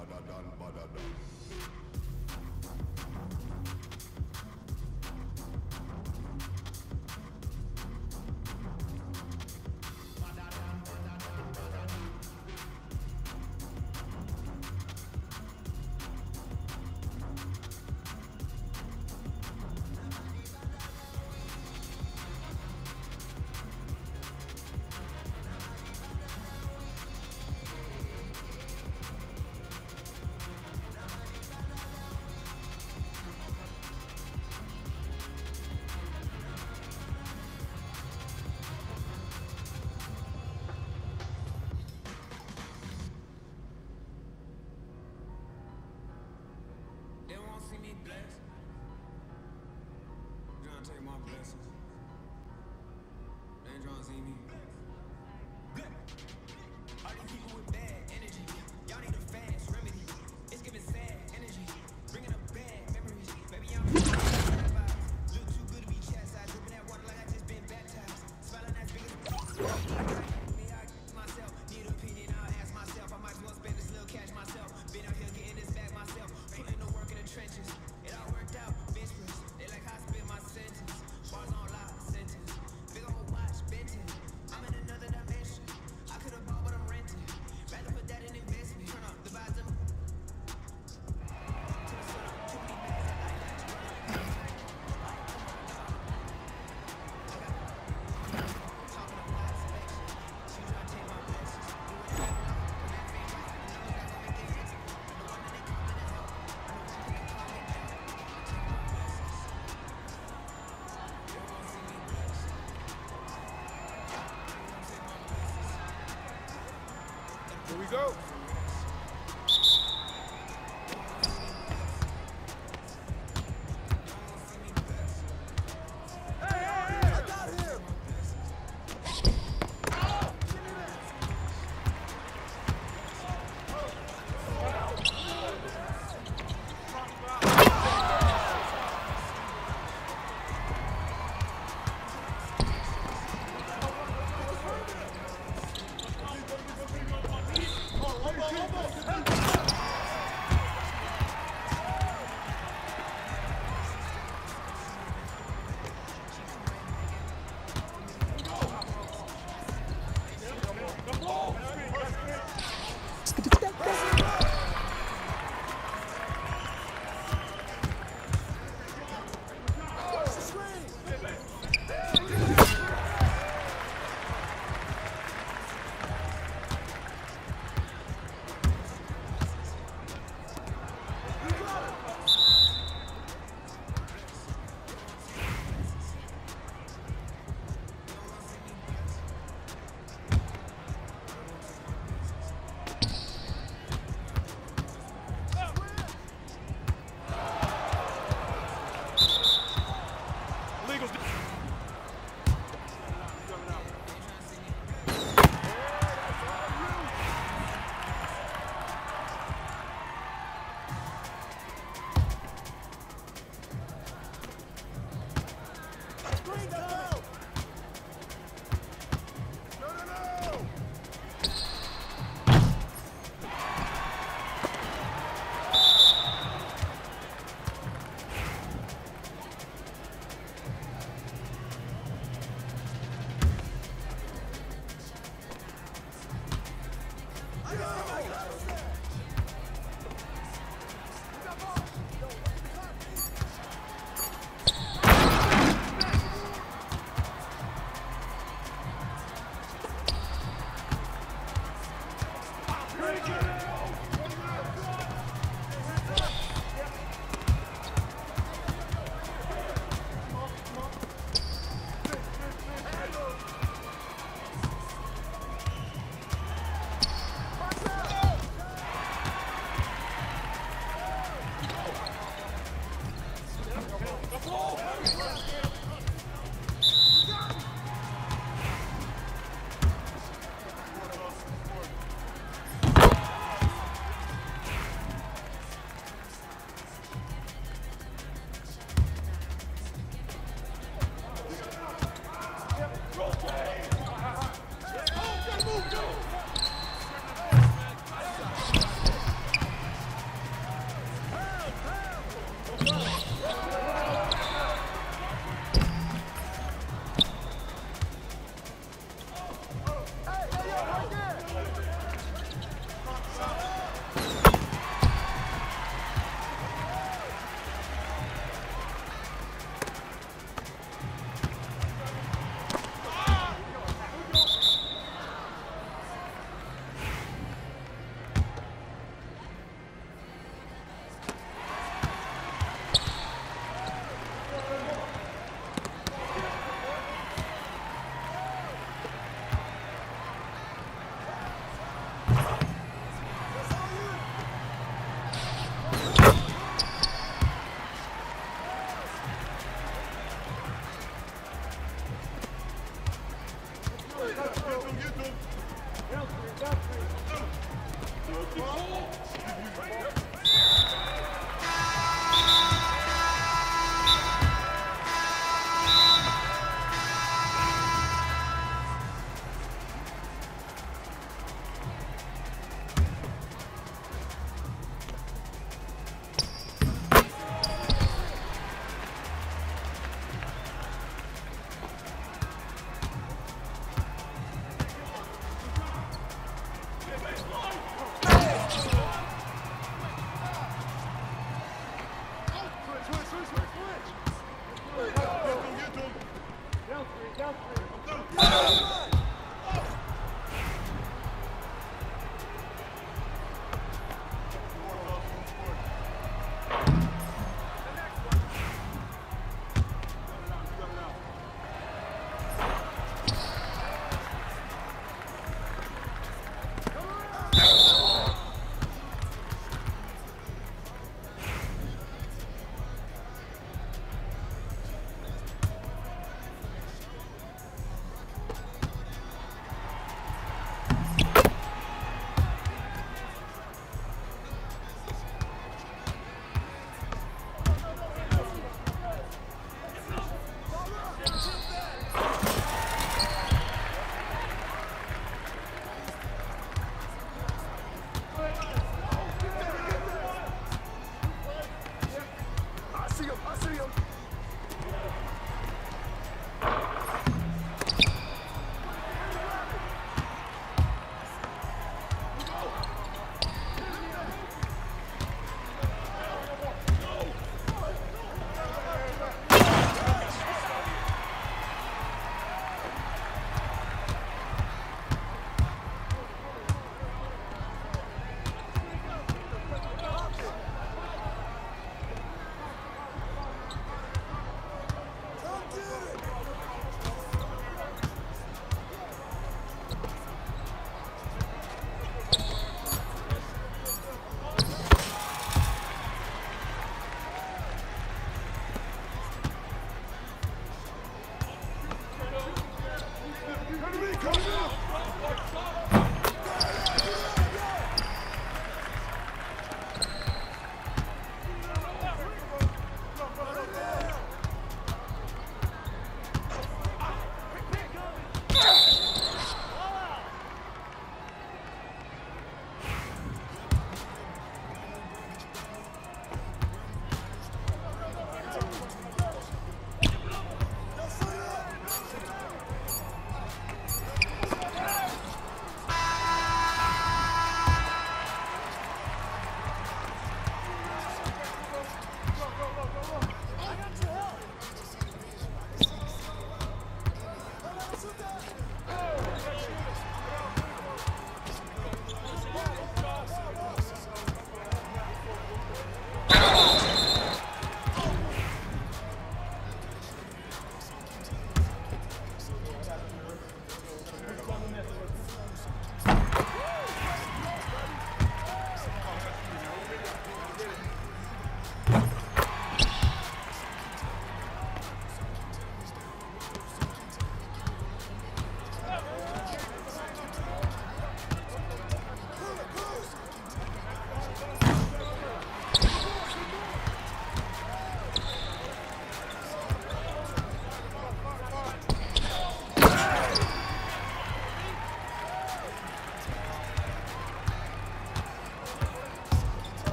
Badadun, badadun. trying take my blessings. Here we go.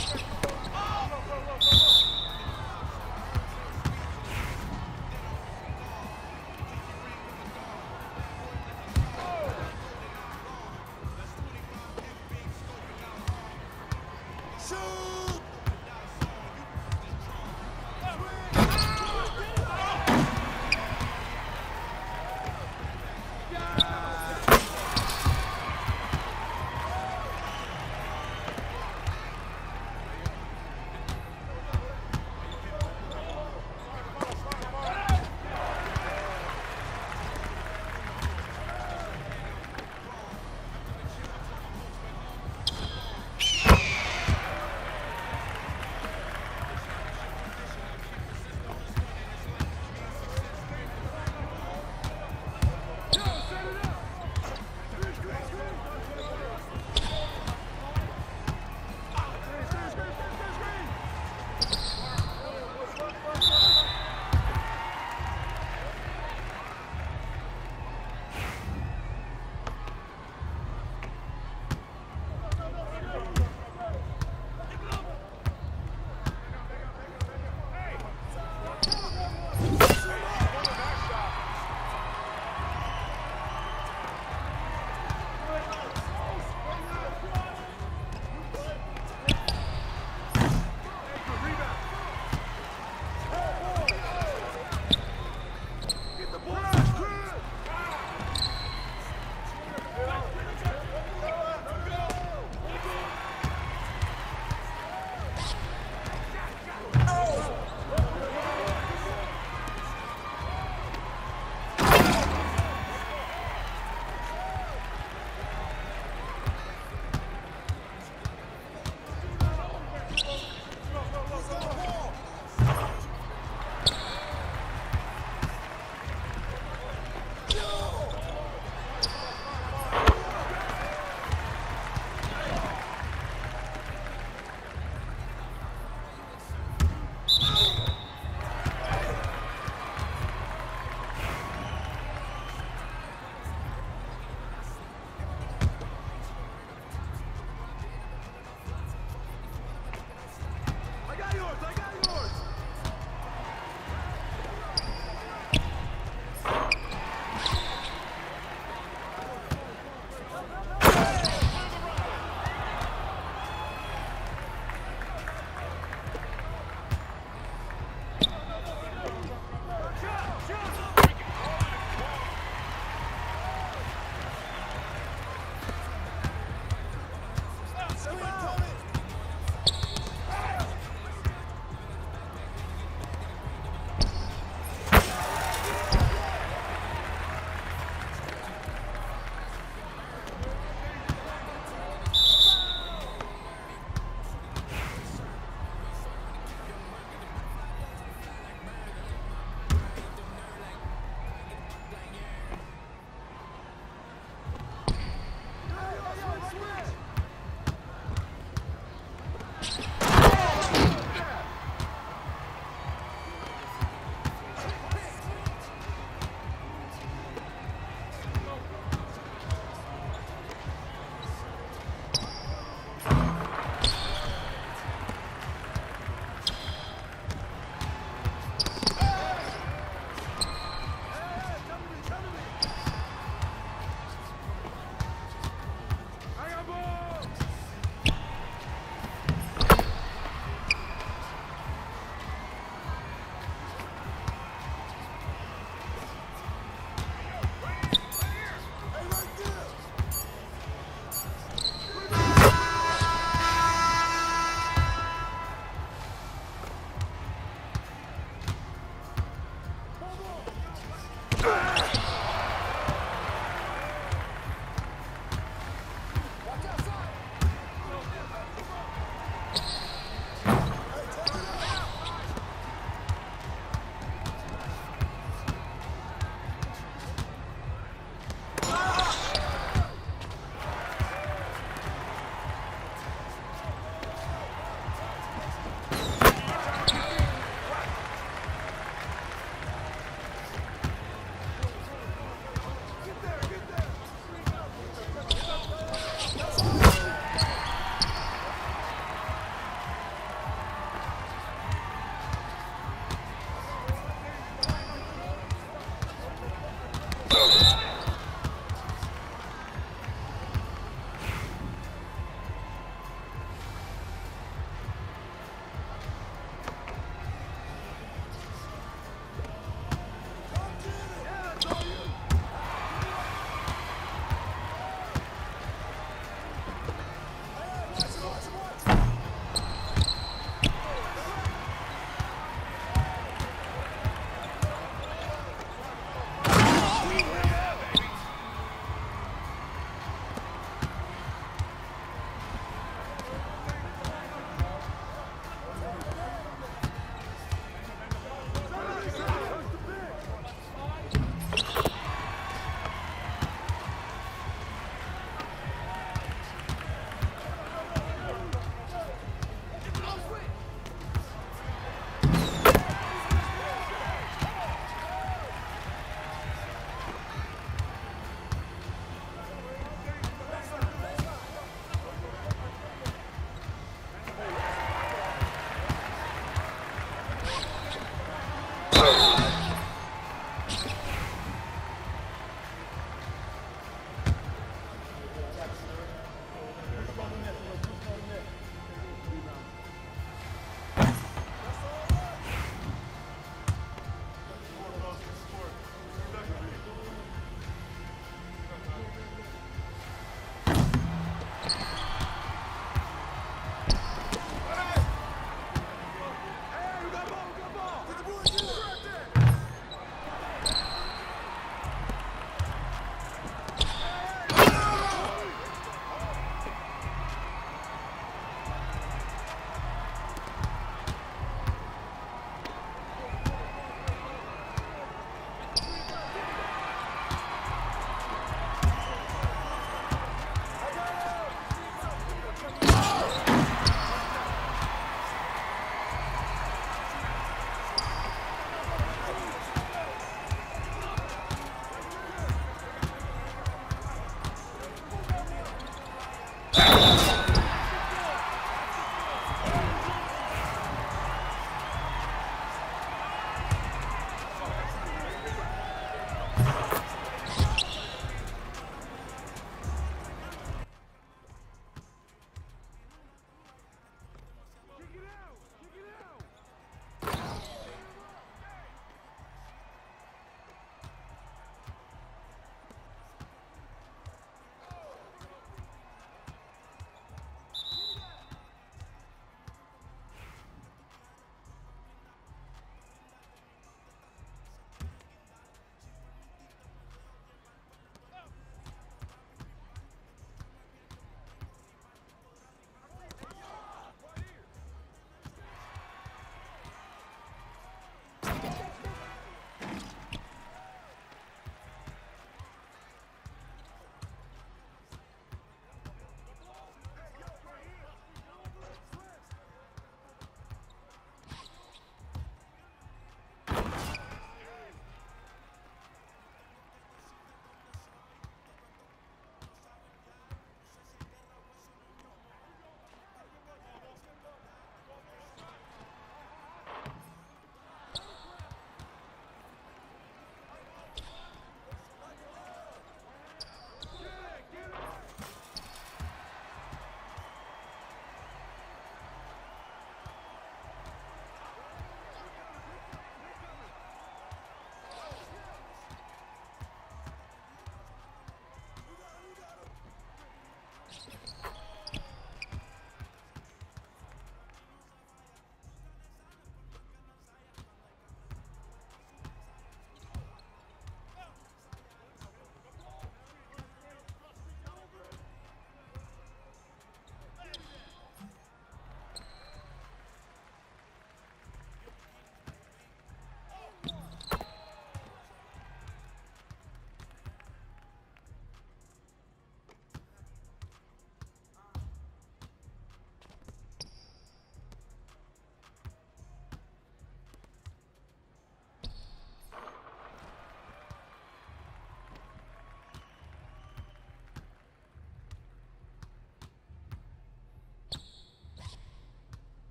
Shoot!